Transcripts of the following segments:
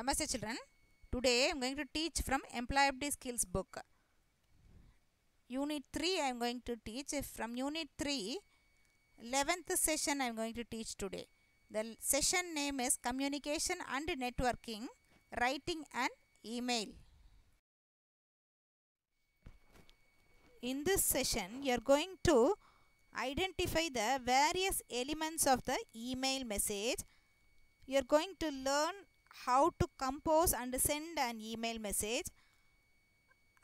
Namaste children. Today I am going to teach from Employability Skills book. Unit 3 I am going to teach from Unit 3 11th session I am going to teach today. The session name is Communication and Networking, Writing and Email. In this session you are going to identify the various elements of the email message you are going to learn how to compose and send an email message.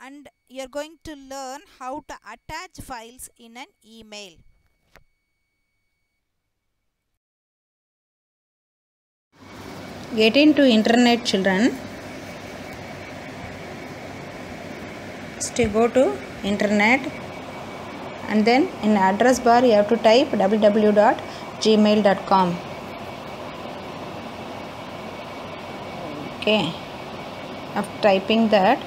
And you are going to learn how to attach files in an email. Get into internet children. To go to internet. And then in address bar you have to type www.gmail.com okay after typing that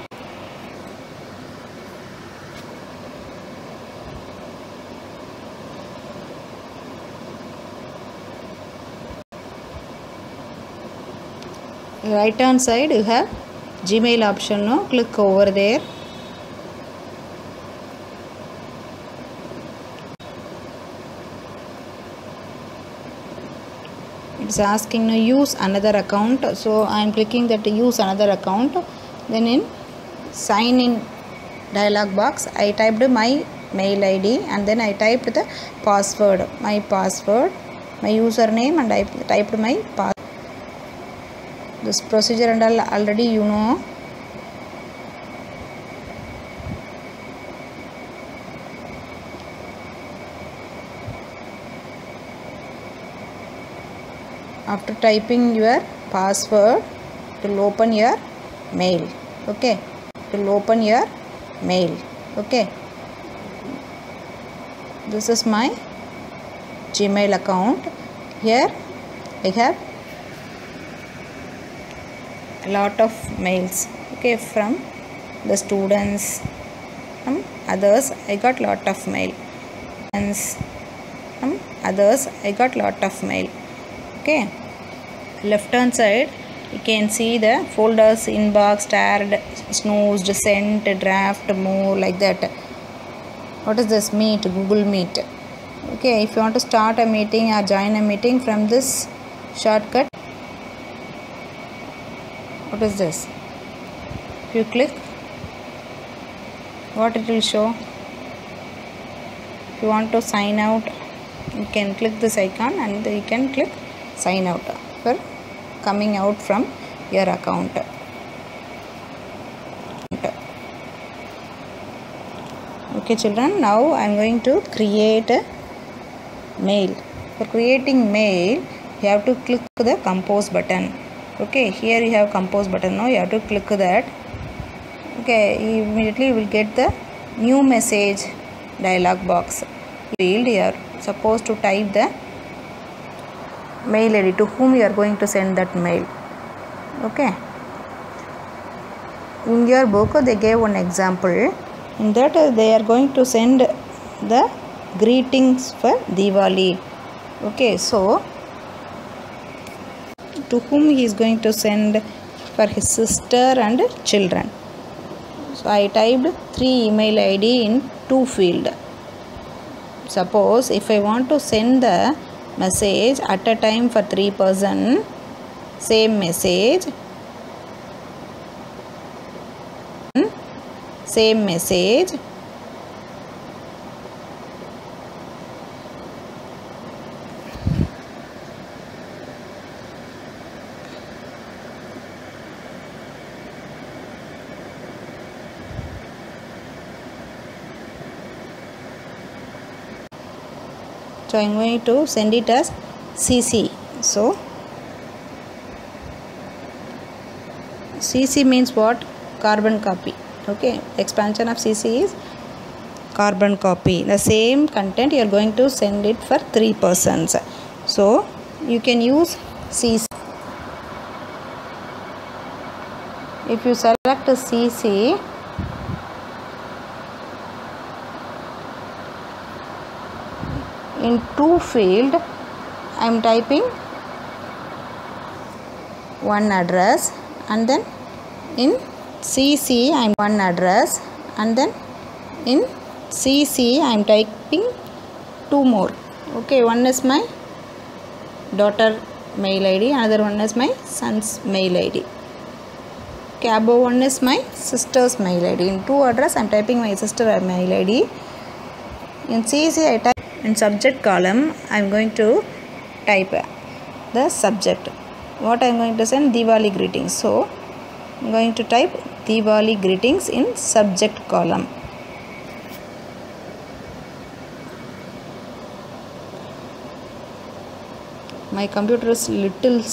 right hand side you have gmail option no click over there asking to use another account. So i am clicking that use another account. Then in sign in dialog box i typed my mail id and then i typed the password my password my username and i typed my pass this procedure and all already you know after typing your password it will open your mail okay? It will open your mail okay? This is my gmail account. Here i have a lot of mails okay? From the students from others i got lot of mail. And from others i got lot of mail okay left hand side you can see the folders inbox tagged snoozed sent draft more like that. What is this meet? Google meet. Okay if you want to start a meeting or join a meeting from this shortcut what is this? If you click what it will show? If you want to sign out you can click this icon and you can click sign out coming out from your account. Okay children now i am going to create a mail. For creating mail you have to click the compose button. Okay here you have compose button. Now you have to click that. Okay immediately you will get the new message dialog box. Field you are supposed to type the mail id to whom you are going to send that mail. Okay? In your book they gave one example. In that they are going to send the greetings for diwali. Okay so to whom he is going to send for his sister and children. So i typed three email id in to field. Suppose if i want to send the message at a time for three person. Same message. Hmm? Same message i'm going to send it as cc so cc means what? Carbon copy. Okay expansion of cc is carbon copy. The same content you are going to send it for three persons. So you can use cc if you select a cc in to field I am typing one address and then in cc i'm one address and then in cc i'm typing to more. Okay one is my daughter mail id another one is my son's mail id okay above one is my sister's mail id in two address i'm typing my sister mail id in cc i type in subject column i'm going to type the subject. What i'm going to send diwali greetings. So i'm going to type diwali greetings in subject column. My computer is little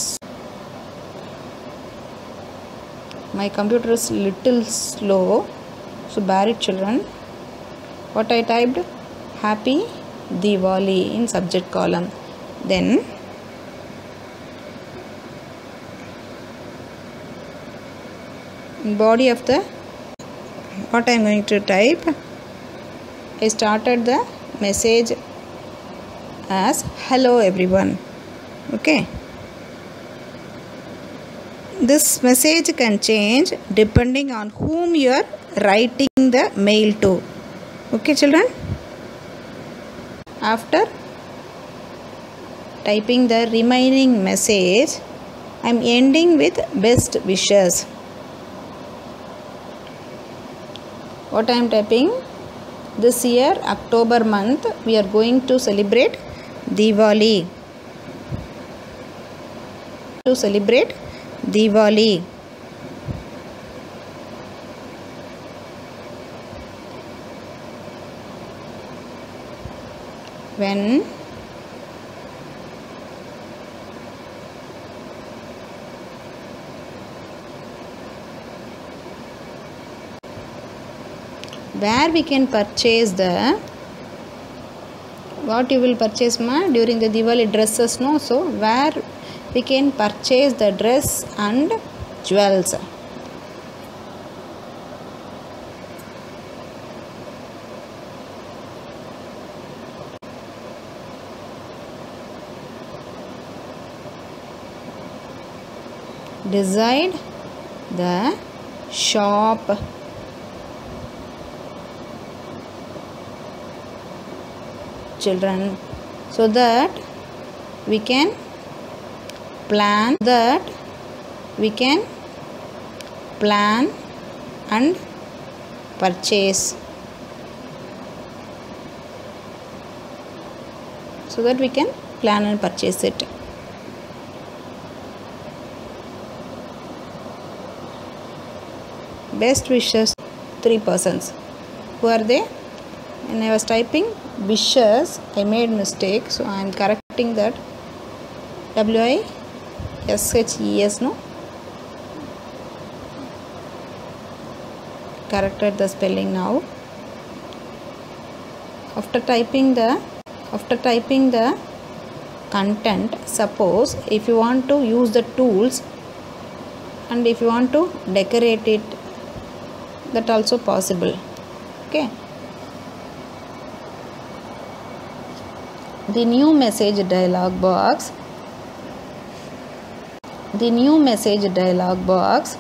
my computer is little slow. So bear it children what i typed? Happy diwali in subject column. Then body of the what i am going to type i started the message as hello everyone. Okay. This message can change depending on whom you are writing the mail to. Okay children after typing the remaining message i am ending with best wishes. What i am typing? This year october month we are going to celebrate diwali. To celebrate diwali when where we can purchase the what you will purchase ma during the Diwali dresses no so where we can purchase the dress and jewels decide the shop. Children so that we can plan that we can plan and purchase. So that we can plan and purchase it best wishes three persons. Who are they? And i was typing wishes i made mistake so i am correcting that. W i s h e s no? Corrected the spelling now. After typing the after typing the content suppose if you want to use the tools and if you want to decorate it that also possible. Okay. The new message dialog box. The new message dialog box.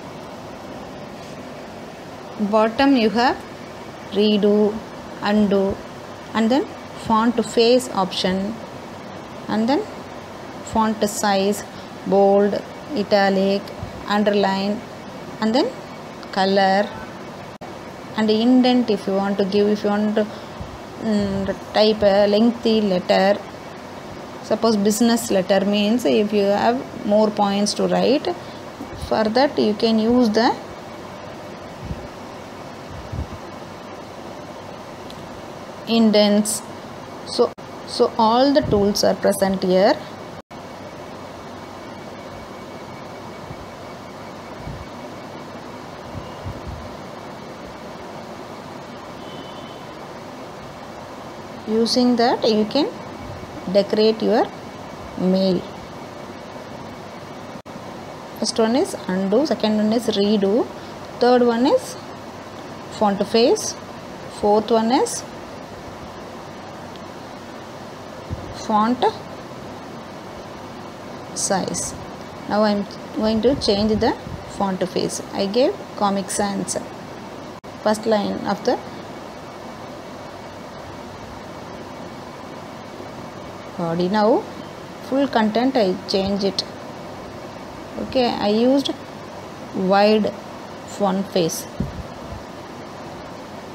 Bottom you have redo undo and then font to face option and then font size bold italic underline and then color and indent if you want to give if you want to mm, type a lengthy letter suppose business letter means if you have more points to write for that you can use the indents. So so all the tools are present here using that you can decorate your mail. First one is undo second one is redo third one is font face fourth one is font size. Now i'm going to change the font face. I gave comic sans. First line of the body. Now full content i change it. Okay i used wide font face.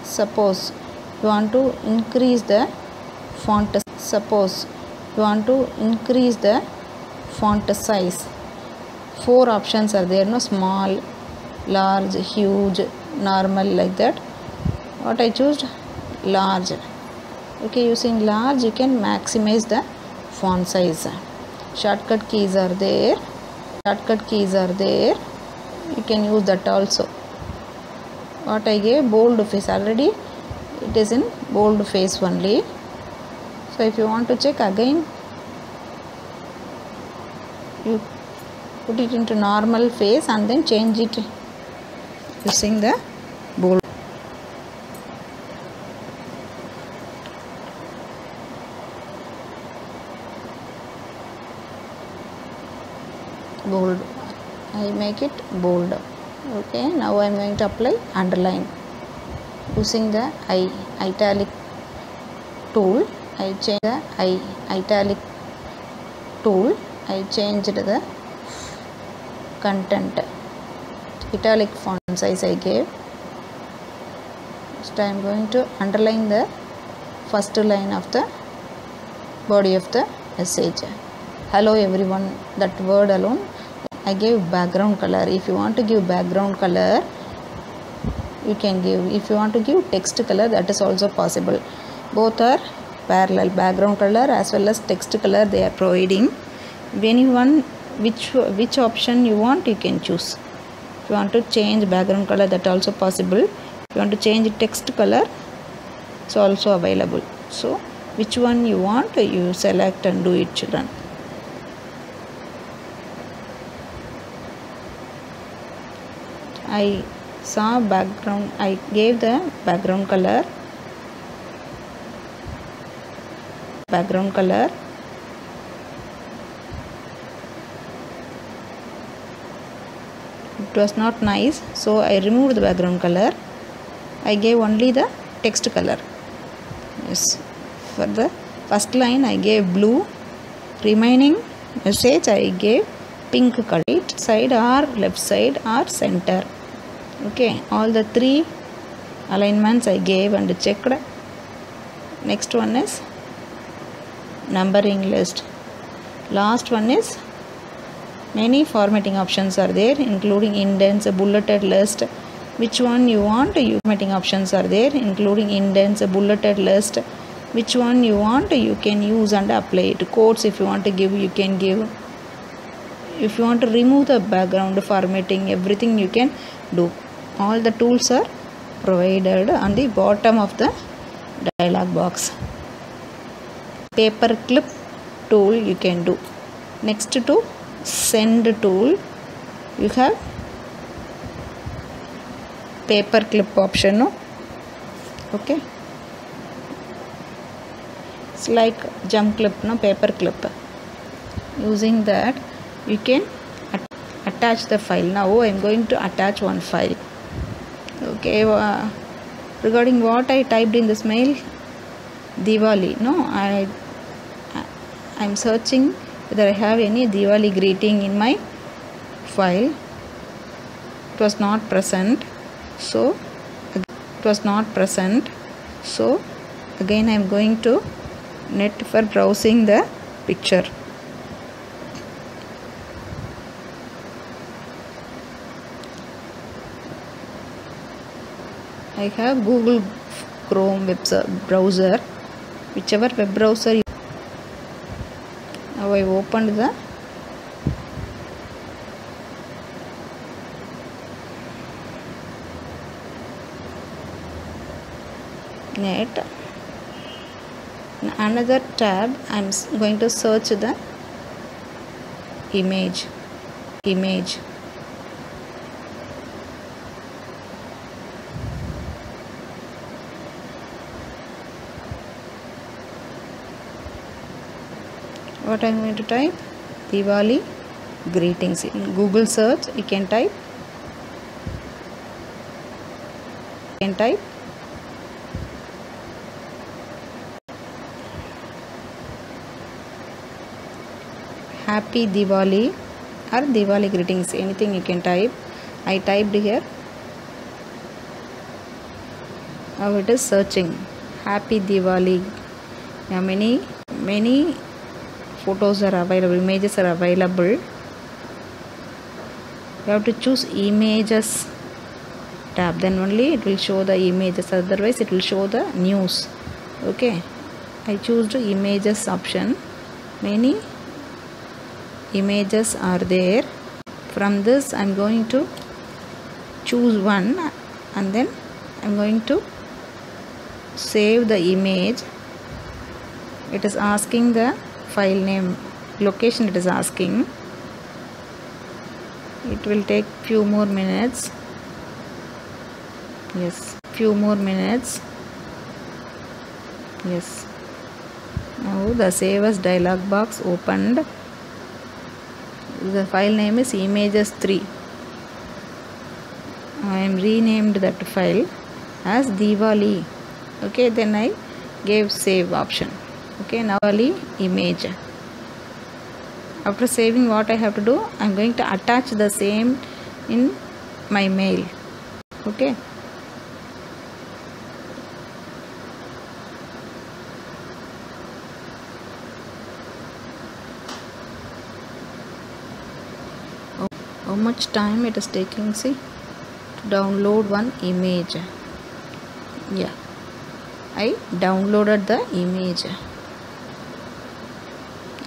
Suppose you want to increase the font suppose you want to increase the font size. Four options are there no? Small large huge normal like that. What i chose large. Okay using large you can maximize the font size shortcut keys are there shortcut keys are there you can use that also what i gave? Bold face already it is in bold face only so if you want to check again you put it into normal face and then change it using the bold bold I make it bold okay now I am going to apply underline. Using the I italic tool I change the I italic tool I changed the content. Italic font size I gave. Next I am going to underline the first line of the body of the message hello everyone. That word alone I gave background color. If you want to give background color you can give. If you want to give text color that is also possible. Both are parallel. Background color as well as text color they are providing. Anyone which which option you want you can choose. If you want to change background color that also possible. If you want to change text color it's also available. So which one you want you select and do it children I saw background I gave the background color. Background color. It was not nice so I removed the background color. I gave only the text color. Yes. For the first line I gave blue. Remaining message I gave pink color. Right side or left side or center okay all the three alignments I gave and checked. Next one is numbering list. Last one is many formatting options are there including indents bulleted list. Which one you want? You formatting options are there including indents bulleted list. Which one you want? You can use and apply it. Quotes if you want to give you can give. If you want to remove the background formatting everything you can do all the tools are provided on the bottom of the dialog box. Paper clip tool you can do. Next to send tool you have paper clip option no? okay. It's like jump clip no? Paper clip. Using that you can attach the file. Now oh, i am going to attach one file okay uh, regarding what i typed in this mail diwali no i i am searching whether i have any diwali greeting in my file. It was not present so it was not present so again i am going to net for browsing the picture I have Google Chrome web browser. Whichever web browser you now I opened the net. Another tab I'm going to search the image image what I'm going to type Diwali greetings. In Google search you can type. You can type. Happy Diwali or Diwali greetings. Anything you can type. I typed here. Now it is searching. Happy Diwali. Now many many photos are available images are available. You have to choose images tab. Then only it will show the images. Otherwise it will show the news. Okay? I choose the images option. Many images are there. From this i'm going to choose one and then i'm going to save the image. It is asking the file name location it is asking. It will take few more minutes. Yes few more minutes. Yes. Now the save as dialog box opened. The file name is images 3 I am renamed that file as Diwali. Okay then I gave save option okay now Diwali image. After saving what I have to do? I'm going to attach the same in my mail. Okay? How much time it is taking see? To download one image. Yeah. I downloaded the image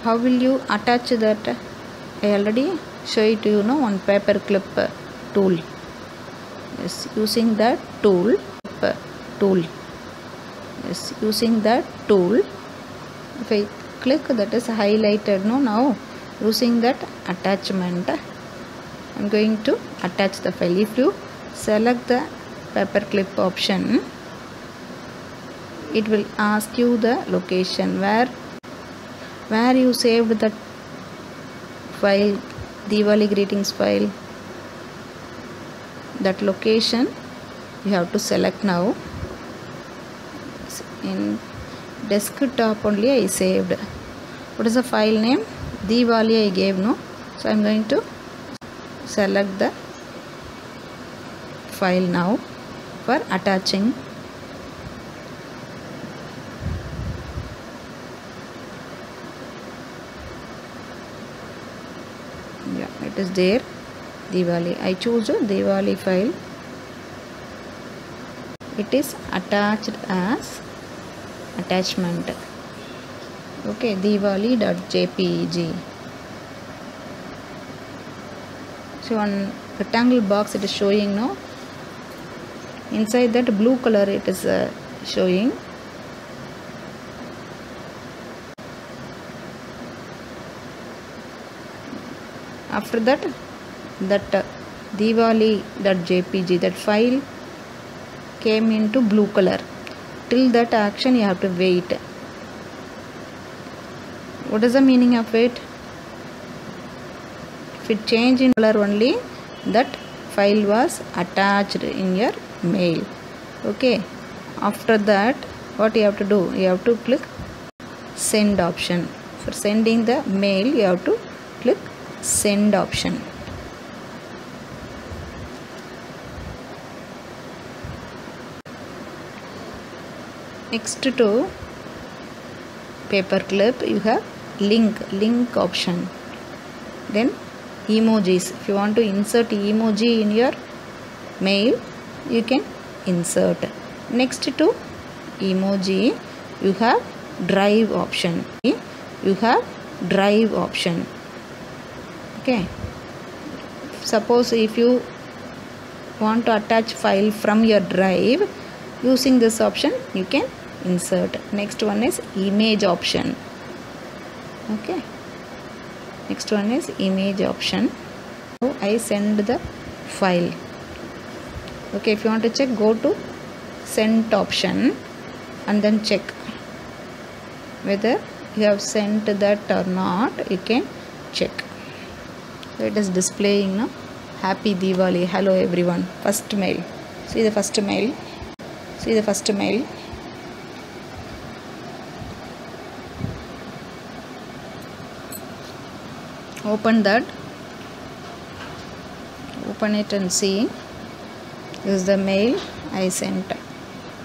how will you attach that? I already show it to you know one paper clip tool. Yes using that tool tool. Yes using that tool. If I click that is highlighted no now using that attachment I'm going to attach the file. If you select the paperclip option, it will ask you the location where where you saved the file, Diwali greetings file. That location you have to select now. In desktop only I saved. What is the file name? Diwali I gave no. So I'm going to select the file now for attaching it is there. Diwali. I choose a Diwali file. It is attached as attachment. Okay Diwali.jpg so one rectangle box it is showing now inside that blue color it is uh, showing after that that uh, Diwali.jpg that file came into blue color. Till that action you have to wait. What is the meaning of it if it change in color only that file was attached in your mail. Okay. After that what you have to do? You have to click send option. For sending the mail you have to send option. Next to paperclip you have link link option. Then emojis. If you want to insert emoji in your mail you can insert. Next to emoji you have drive option. You have drive option okay. Suppose if you want to attach file from your drive using this option you can insert. Next one is image option. Okay. Next one is image option. So i send the file. Okay if you want to check go to sent option and then check whether you have sent that or not. You can check so it is displaying now happy diwali. Hello everyone. First mail. See the first mail. See the first mail. Open that. Open it and see. This is the mail I sent.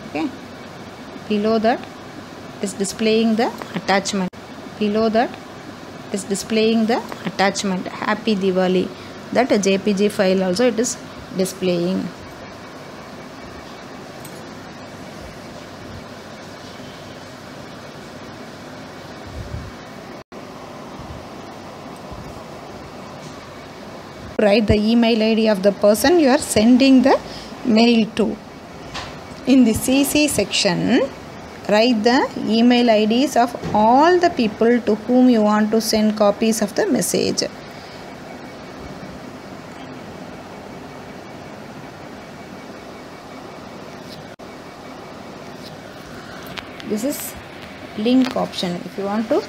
Okay. Below that is displaying the attachment. Below that is displaying the attachment. Happy diwali. That a jpg file also it is displaying. Write the email id of the person you are sending the mail to. In the cc section write the email ids of all the people to whom you want to send copies of the message. This is link option. If you want to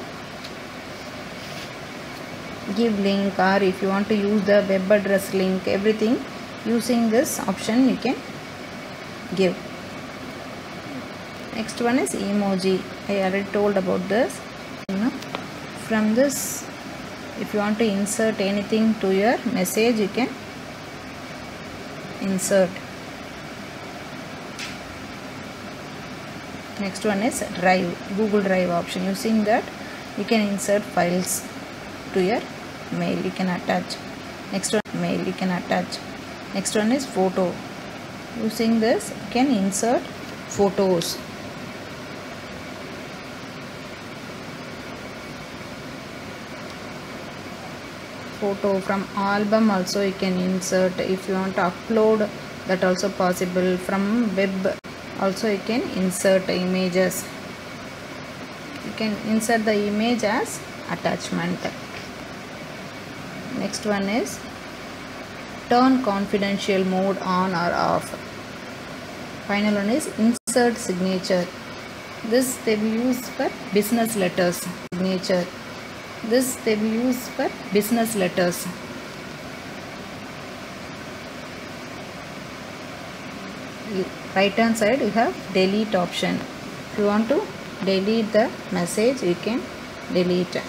give link or if you want to use the web address link everything using this option you can give next one is emoji. I already told about this. From this if you want to insert anything to your message you can insert. Next one is drive google drive option. Using that? You can insert files to your mail. You can attach. Next one mail you can attach. Next one is photo. Using this? You can insert photos photo from album also you can insert. If you want to upload that also possible. From web also you can insert images. You can insert the image as attachment. Next one is turn confidential mode on or off. Final one is insert signature. This they will use for business letters signature this they will use for business letters. Right hand side you have delete option. If you want to delete the message you can delete.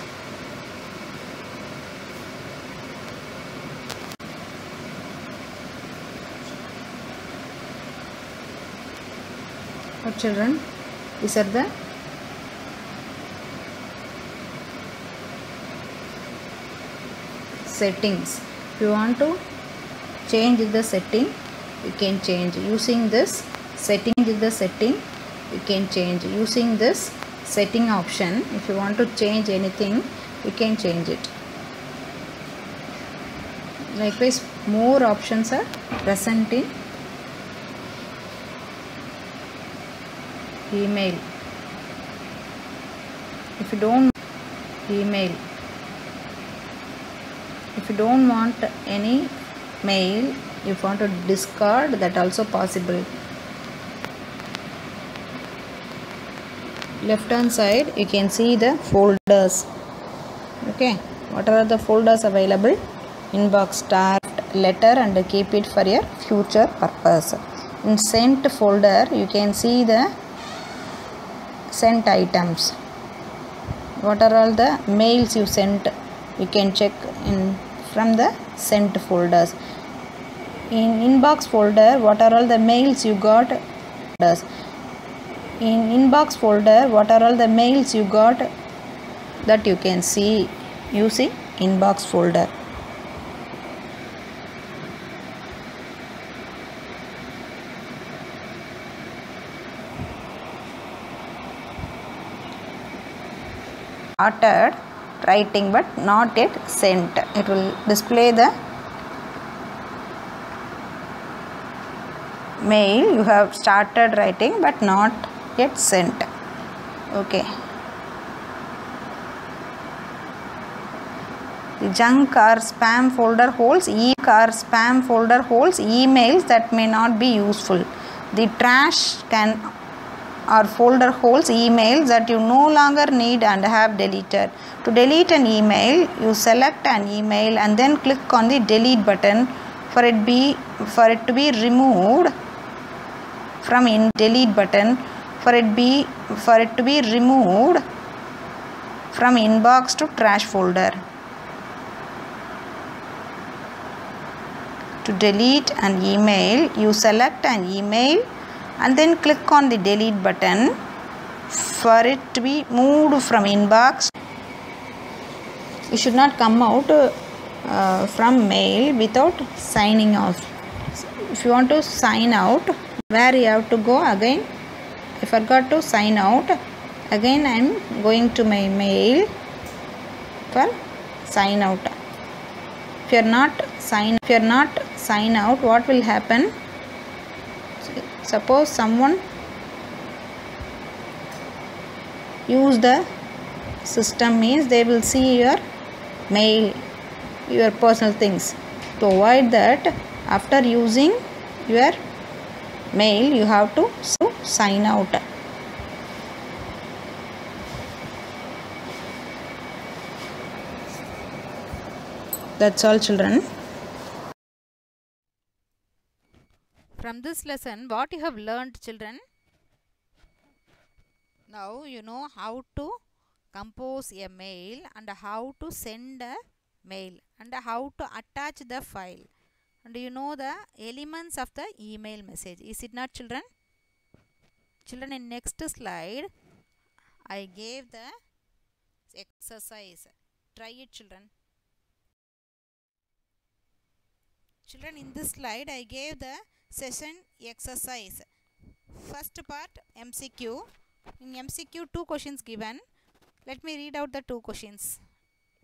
For children these are the settings. If you want to change the setting you can change using this setting the setting. You can change using this setting option. If you want to change anything you can change it. Likewise more options are present in email. If you don't email if you don't want any mail you want to discard that also possible. Left hand side you can see the folders. Okay what are the folders available? Inbox start letter and keep it for your future purpose. In sent folder you can see the sent items. What are all the mails you sent? You can check in from the sent folders. In inbox folder what are all the mails you got? In inbox folder what are all the mails you got that you can see using inbox folder? Started writing but not yet sent. It will display the mail. You have started writing but not yet sent. Okay. The junk or spam folder holds e or spam folder holds emails that may not be useful. The trash can or folder holds emails that you no longer need and have deleted. To delete an email, you select an email and then click on the delete button for it be for it to be removed. from in delete button for it be for it to be removed from inbox to trash folder to delete an email you select an email and then click on the delete button. For it to be moved from inbox. You should not come out uh, from mail without signing off. If you want to sign out where you have to go again? I forgot to sign out. Again i am going to my mail for sign out. If you are not sign if you are not sign out what will happen suppose someone use the system means they will see your mail your personal things. To avoid that after using your mail you have to sign out. That's all children From this lesson, what you have learned, children? Now you know how to compose a mail and how to send a mail and how to attach the file. And you know the elements of the email message. Is it not, children? Children, in next slide, I gave the exercise. Try it, children. Children, in this slide, I gave the session exercise. First part MCQ. In MCQ, two questions given. Let me read out the to questions.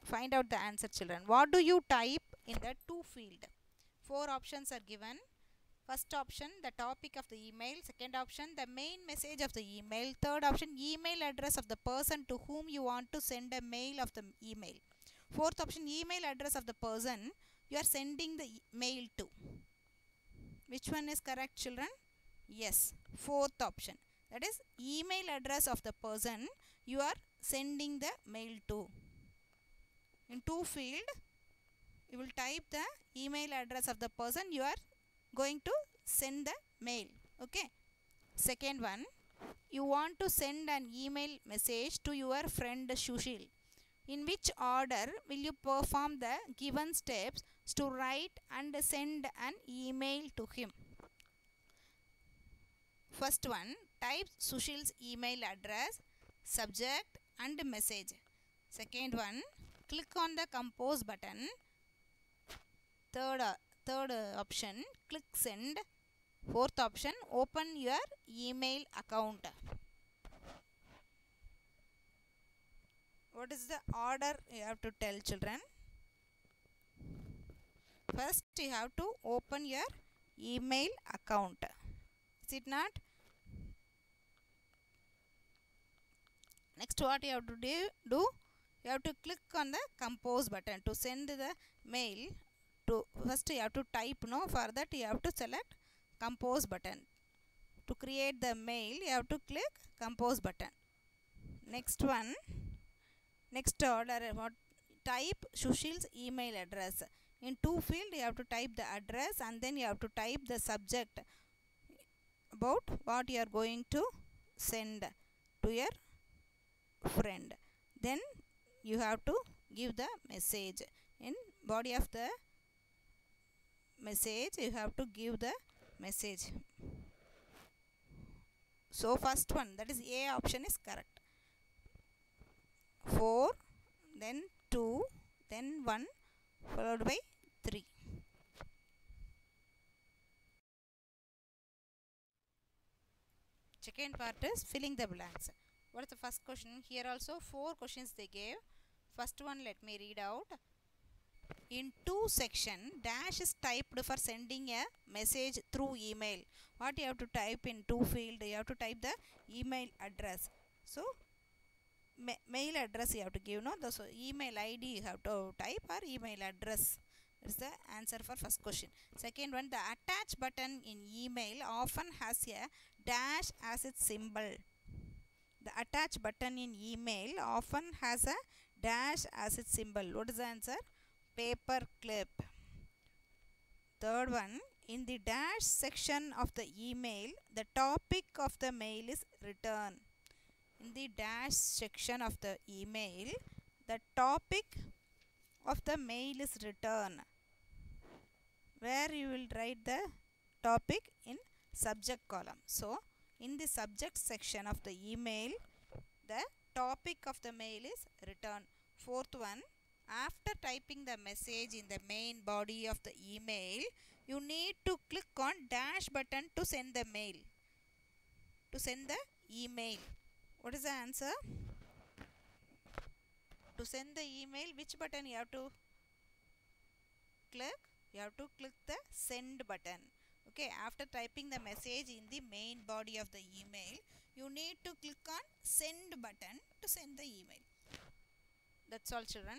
Find out the answer, children. What do you type in the two field? Four options are given. First option, the topic of the email. Second option, the main message of the email. Third option, email address of the person to whom you want to send a mail of the email. Fourth option, email address of the person you are sending the mail to. Which one is correct, children? Yes, fourth option. That is email address of the person you are sending the mail to. In to field, you will type the email address of the person you are going to send the mail. Okay. Second one, you want to send an email message to your friend Sushil. In which order will you perform the given steps to write and send an email to him? First one, type Sushil's email address, subject and message. Second one, click on the compose button. Third, uh, third option, click send. Fourth option, open your email account. What is the order you have to tell children? First, you have to open your email account. Is it not? Next, what you have to do, do? You have to click on the compose button to send the mail. To first, you have to type. No, for that you have to select compose button. To create the mail, you have to click compose button. Next one. Next order, what type Sushil's email address. In to field, you have to type the address and then you have to type the subject about what you are going to send to your friend. Then you have to give the message. In body of the message, you have to give the message. So first one, that is A option is correct. 4, then 2, then 1, followed by 3. Second part is filling the blanks. What is the first question? Here also 4 questions they gave. First one let me read out. In 2 section, dash is typed for sending a message through email. What you have to type in 2 field? You have to type the email address. So, ma mail address you have to give no? The so email id you have to type or email address. Is the answer for first question. Second one the attach button in email often has a dash as its symbol. The attach button in email often has a dash as its symbol. What is the answer? Paper clip. Third one in the dash section of the email, the topic of the mail is return. In the dash section of the email, the topic of the mail is return. Where you will write the topic in subject column. So, in the subject section of the email, the topic of the mail is return. Fourth one, after typing the message in the main body of the email, you need to click on dash button to send the mail. To send the email. What is the answer? To send the email, which button you have to click? You have to click the send button. Okay, after typing the message in the main body of the email, you need to click on send button to send the email. That's all children.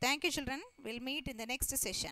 Thank you children. We'll meet in the next session.